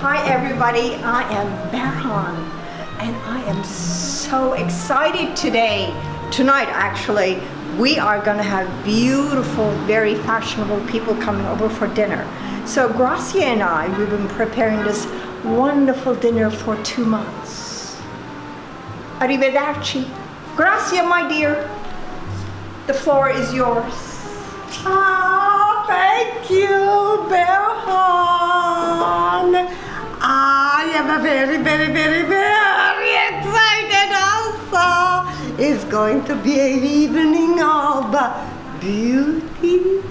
Hi everybody, I am Berhan and I am so excited today. Tonight actually, we are gonna have beautiful, very fashionable people coming over for dinner. So Grazia and I, we've been preparing this wonderful dinner for two months. Arrivederci. Grazia, my dear, the floor is yours. Ah, thank you, Berhan. Am very, very, very, very excited also. It's going to be an evening of beauty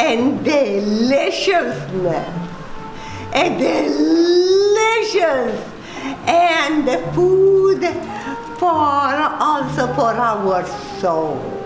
and deliciousness. And delicious. And food for also for our soul.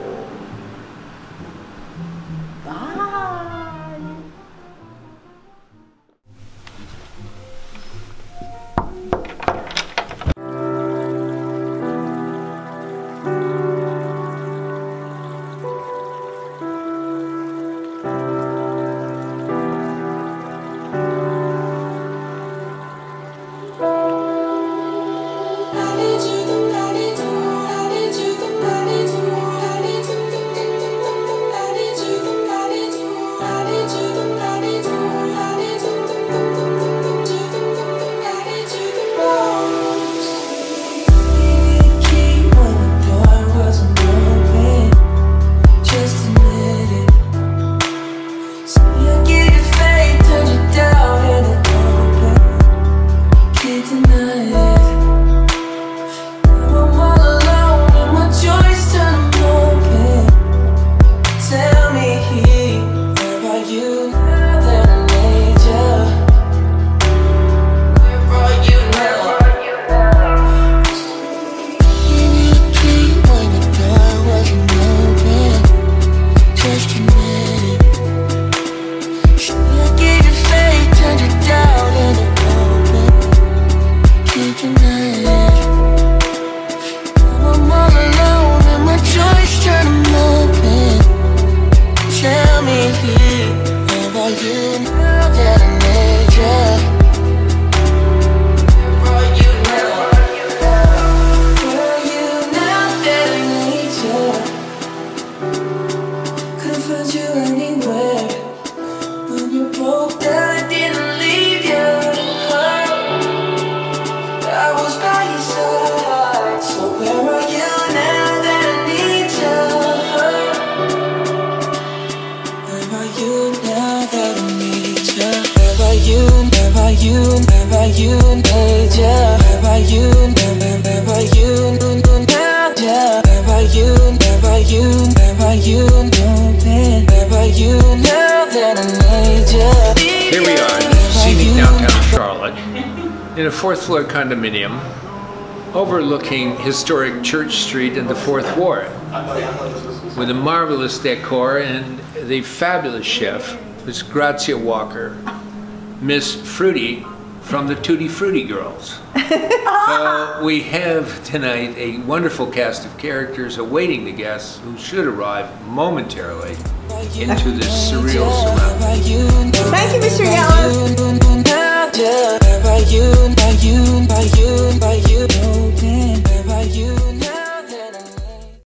you anywhere. When you broke down, I didn't leave you. I was by your side. So where are you now that I need you? Where are you now that I need you? Where are you? Where are you? Where are you? Now. Where are you? Where are you? Where are you? In a fourth floor condominium overlooking historic Church Street in the Fourth Ward with a marvelous decor and the fabulous chef, Miss Grazia Walker, Miss Fruity from the Tutti Frutti Girls. so we have tonight a wonderful cast of characters awaiting the guests who should arrive momentarily into this surreal surrounding. Thank you, Mr. Yellow